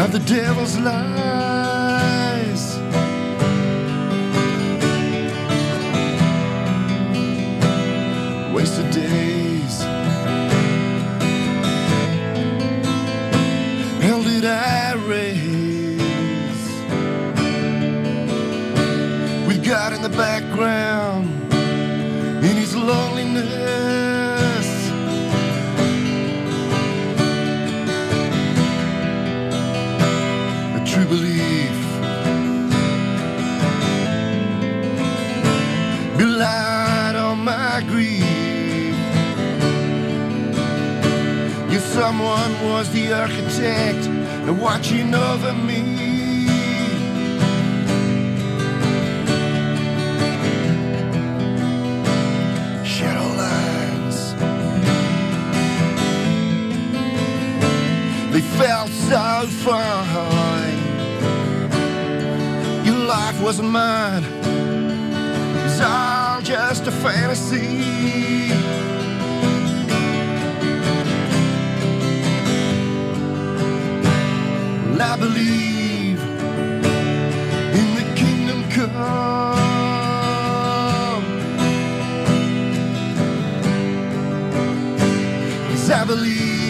of the devil's lies. Wasted days. Hell was the architect watching over me. They felt so fine. Your life wasn't mine. It was all just a fantasy. Well, I believe in the kingdom come. Cause I believe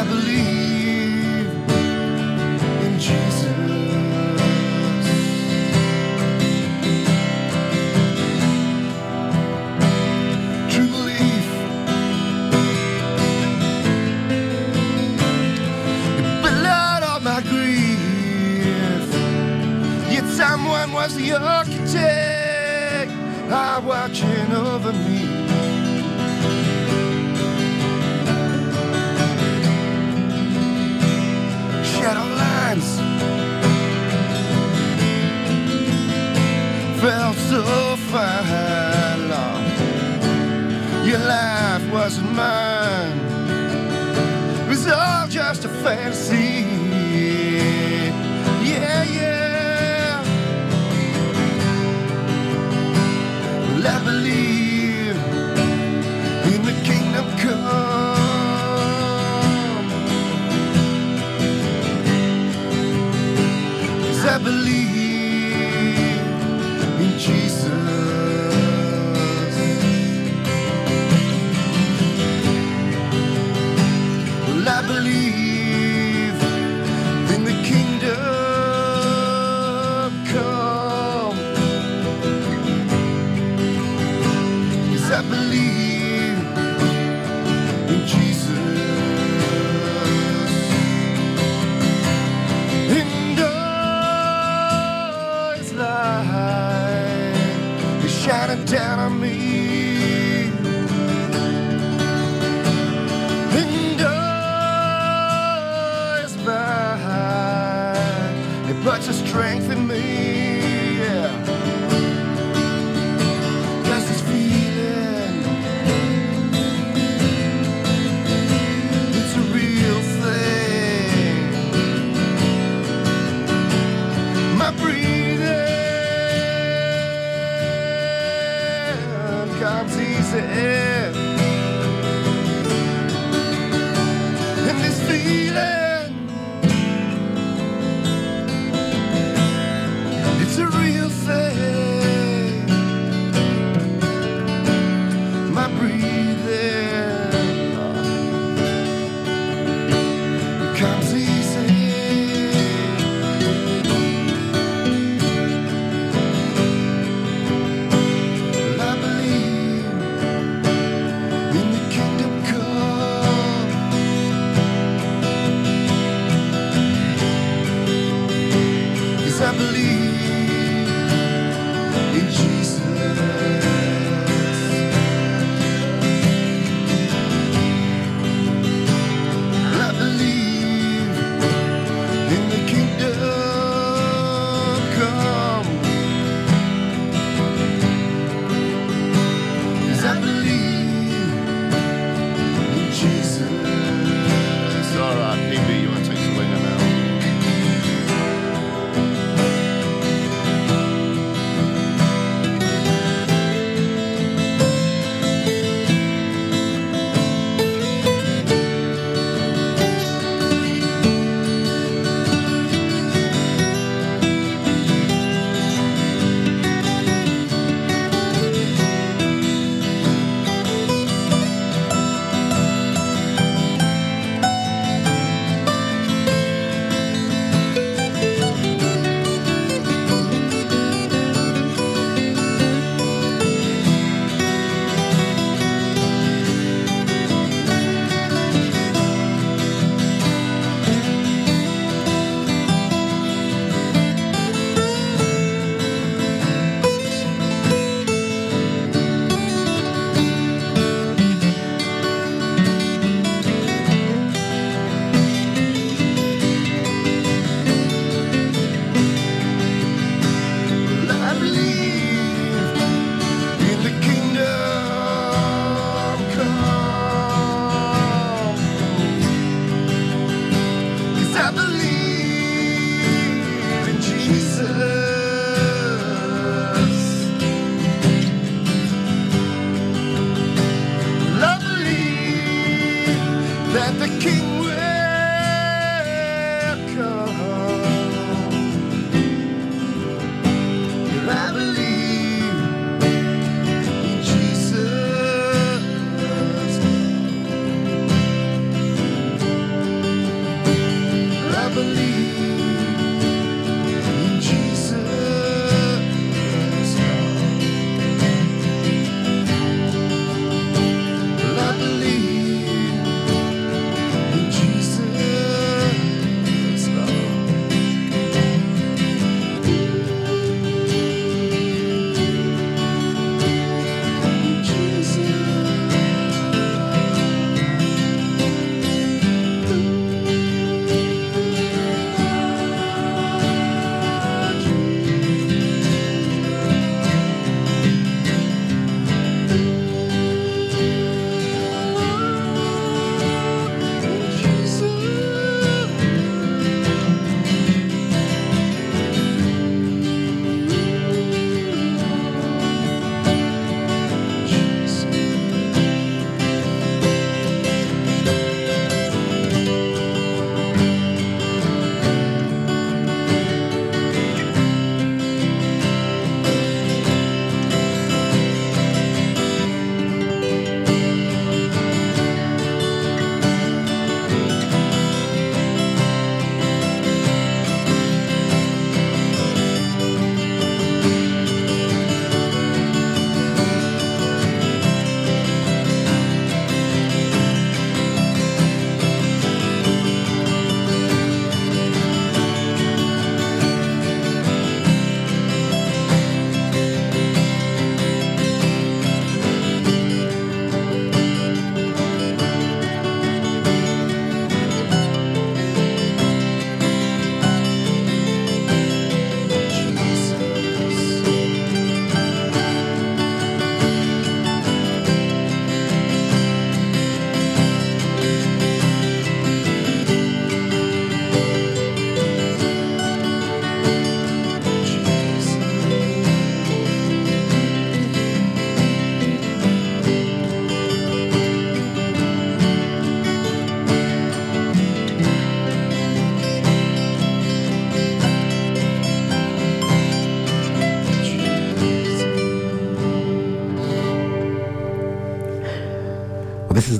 I believe in Jesus. true belief. My grief. Yet someone was the architect, ah, watching over me. Shadow lines felt so fine, Lord. Your life wasn't mine. It was all just a fantasy. Shining down on me.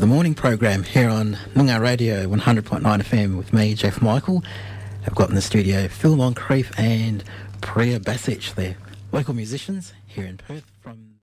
The morning program here on Noongar Radio 100.9 FM with me, Jeff Michael. I've got in the studio Phill Moncrieff and Priya Basic. They're local musicians here in Perth from